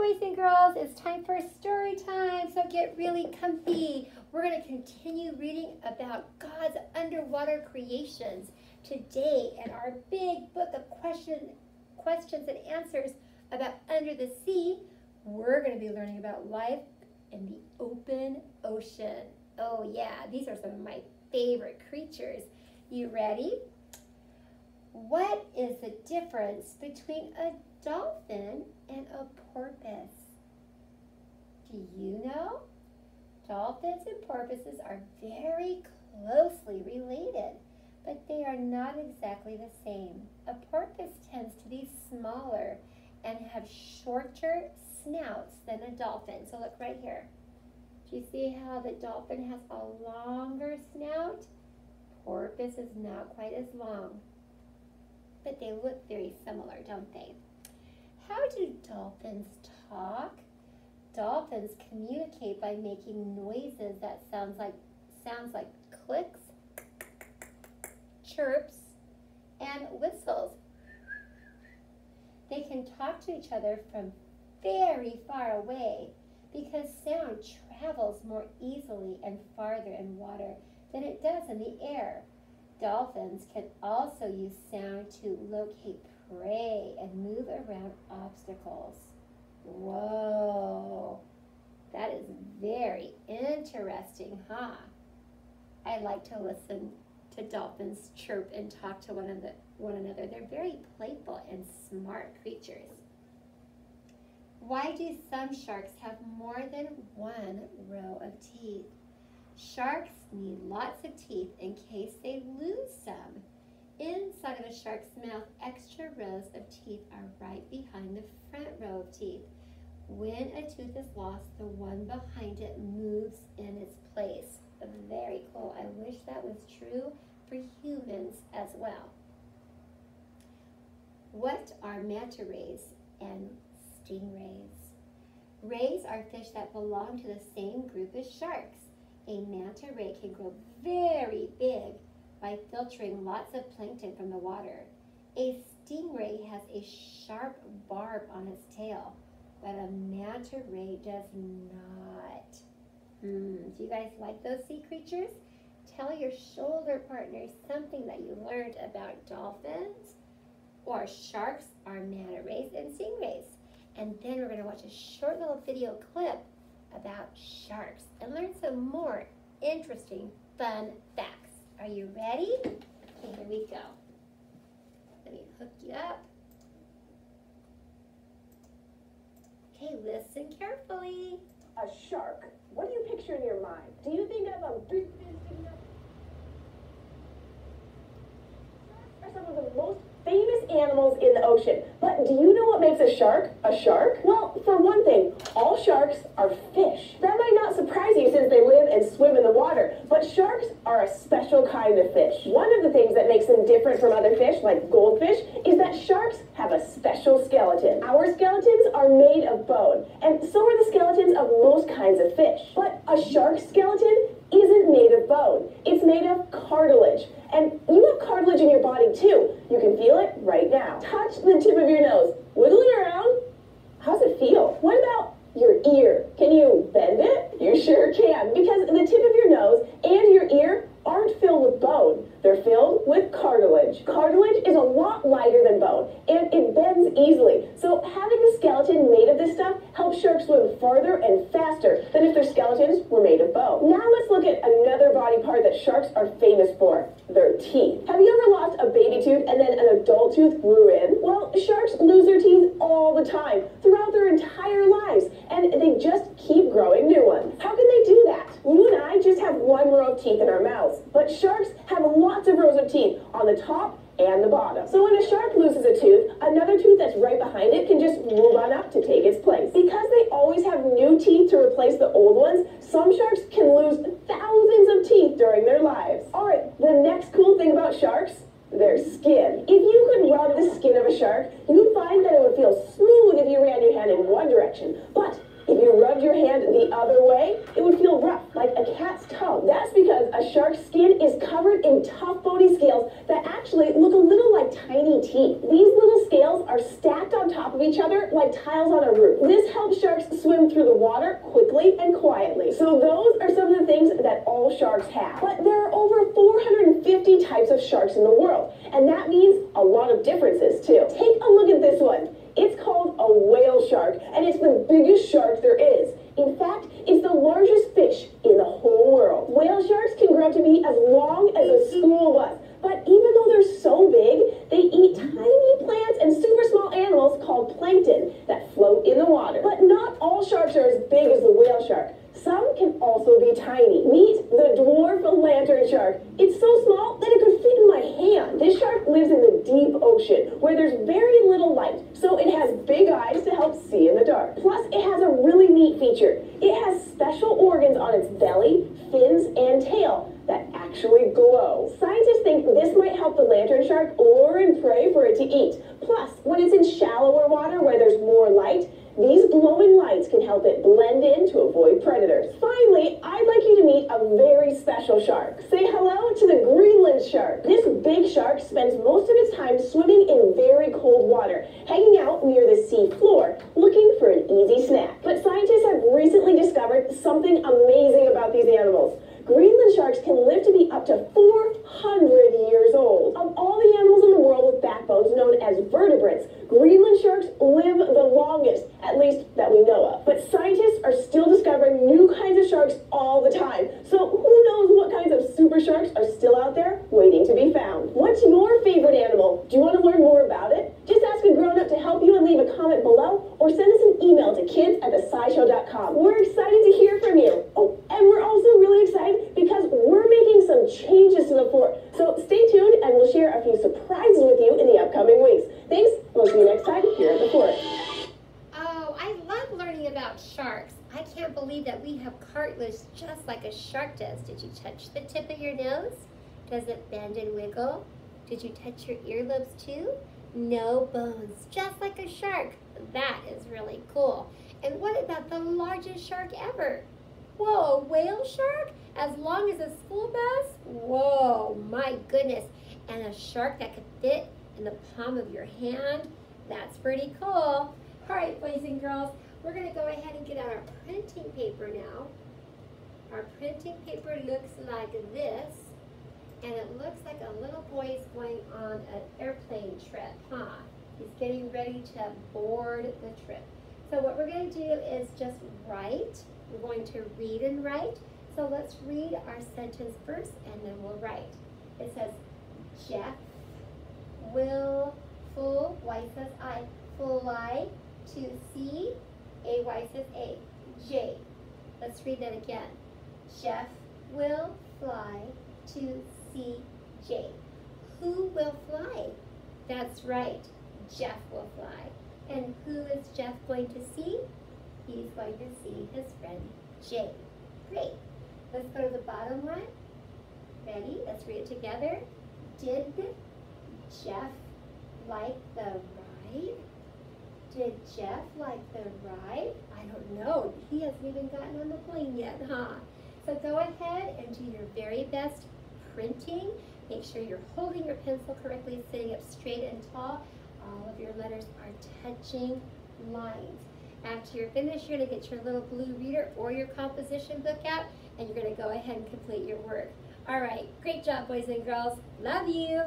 boys and girls, it's time for story time, so get really comfy. We're going to continue reading about God's underwater creations today in our big book of question, questions and answers about under the sea. We're going to be learning about life in the open ocean. Oh, yeah, these are some of my favorite creatures. You ready? What is the difference between a dolphin and a porpoise? Do you know? Dolphins and porpoises are very closely related, but they are not exactly the same. A porpoise tends to be smaller and have shorter snouts than a dolphin. So look right here. Do you see how the dolphin has a longer snout? Porpoise is not quite as long but they look very similar, don't they? How do dolphins talk? Dolphins communicate by making noises that sounds like sounds like clicks, chirps, and whistles. They can talk to each other from very far away because sound travels more easily and farther in water than it does in the air. Dolphins can also use sound to locate prey and move around obstacles. Whoa, that is very interesting, huh? I like to listen to dolphins chirp and talk to one, another, one another. They're very playful and smart creatures. Why do some sharks have more than one row of teeth? Sharks need lots of teeth in case they lose some. Inside of a shark's mouth, extra rows of teeth are right behind the front row of teeth. When a tooth is lost, the one behind it moves in its place. Very cool. I wish that was true for humans as well. What are manta rays and stingrays? Rays are fish that belong to the same group as sharks a manta ray can grow very big by filtering lots of plankton from the water. A stingray has a sharp barb on its tail, but a manta ray does not. Hmm, do you guys like those sea creatures? Tell your shoulder partners something that you learned about dolphins or sharks or manta rays and stingrays. And then we're going to watch a short little video clip about sharks and learn some more interesting, fun facts. Are you ready? Okay, here we go. Let me hook you up. Okay, listen carefully. A shark. What do you picture in your mind? Do you think of a big up? Sharks are some of the most famous animals in the ocean. But do you know what makes a shark a shark? Well, for one thing, all sharks are fish. That might not surprise you since they live and swim in the water, but sharks are a special kind of fish. One of the things that makes them different from other fish, like goldfish, is that sharks have a special skeleton. Our skeletons are made of bone, and so are the skeletons of most kinds of fish. But a shark skeleton isn't made of bone. It's made of cartilage. And you have cartilage in your body too. You can feel it right now. Touch the tip of your nose. Wiggle it around. How's it feel? What about your ear? Can you bend it? You sure can. Because the tip of your nose and your ear aren't filled with bone. They're filled with cartilage. Cartilage is a lot lighter than bone, and it bends easily. So having a skeleton made of this stuff helps sharks swim farther and faster than if their skeletons were made of bone. Now let's look at another body part that sharks are famous for, their teeth. Have you ever lost a baby tooth and then an adult tooth grew in? Well, sharks lose their teeth all the time, throughout their entire lives, and they just keep growing new ones. How can they do that? You and I just have one row of teeth in our mouths, but sharks have lots of rows of teeth on the top and the bottom. So when a shark loses a tooth, another tooth that's right behind it can just move on up to take its place. Because they always have new teeth to replace the old ones, some sharks can lose thousands of teeth during their lives. All right, the next cool thing about sharks their skin. If you could rub the skin of a shark, you'd find that it would feel smooth if you ran your hand in one direction. But your hand the other way, it would feel rough, like a cat's tongue. That's because a shark's skin is covered in tough bony scales that actually look a little like tiny teeth. These little scales are stacked on top of each other like tiles on a roof. This helps sharks swim through the water quickly and quietly. So those are some of the things that all sharks have. But there are over 450 types of sharks in the world, and that means a lot of differences too. Take a look at this one. It's called a whale shark, and it's the biggest shark there is. In fact, it's the largest fish in the whole world. Whale sharks can grow up to be as long as a school bus. But even though they're so big, they eat tiny plants and super small animals called plankton that float in the water. But not all sharks are as big as the whale shark. Some can also be tiny. Meet the dwarf lantern shark. It's so small that it could fit in my hand. This shark lives in the deep ocean where there's very little light, so it has big eyes to help see in the dark. Plus, it has a really neat feature. It has special organs on its belly, fins, and tail that Scientists think this might help the lantern shark lure and prey for it to eat. Plus, when it's in shallower water where there's more light, these glowing lights can help it blend in to avoid predators. Finally, I'd like you to meet a very special shark. Say hello to the Greenland shark. This big shark spends most of its time swimming in very cold water, hanging out near the sea floor, looking for an easy snack. But scientists have recently discovered something amazing about these animals. Greenland sharks can live to be up to 400 years old. Of all the animals in the world with backbones known as vertebrates, Greenland sharks live the longest, at least that we know of. But scientists are still discovering new kinds of sharks all the time. So who knows what kinds of super sharks are still out there waiting to be found. What's your favorite animal? Do you want to learn more about it? Just ask a grown-up to help you and leave a comment below or send us an email to kids at thescishow.com. We're excited about sharks. I can't believe that we have cartilage just like a shark does. Did you touch the tip of your nose? Does it bend and wiggle? Did you touch your earlobes too? No bones, just like a shark. That is really cool. And what about the largest shark ever? Whoa, a whale shark? As long as a school bus? Whoa, my goodness. And a shark that could fit in the palm of your hand. That's pretty cool. All right, boys and girls, we're going to go ahead and get out our printing paper now. Our printing paper looks like this, and it looks like a little boy is going on an airplane trip, huh? He's getting ready to board the trip. So what we're going to do is just write. We're going to read and write. So let's read our sentence first, and then we'll write. It says, Jeff will full, Y says I, fly to C, A, Y says A, J. Let's read that again. Jeff will fly to see J. Who will fly? That's right, Jeff will fly. And who is Jeff going to see? He's going to see his friend J. Great. Let's go to the bottom one. Ready? Let's read it together. Did Jeff like the ride? Did Jeff like the ride? I don't know. He hasn't even gotten on the plane yet, huh? So go ahead and do your very best printing. Make sure you're holding your pencil correctly, sitting up straight and tall. All of your letters are touching lines. After you're finished, you're to get your little blue reader or your composition book out, and you're going to go ahead and complete your work. All right, great job, boys and girls. Love you.